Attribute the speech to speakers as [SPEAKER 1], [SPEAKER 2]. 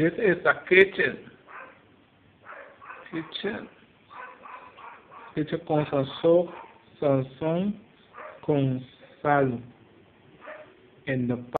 [SPEAKER 1] This is a kitchen. Kitchen. Kitchen com Samsung, Samsung con sal. And the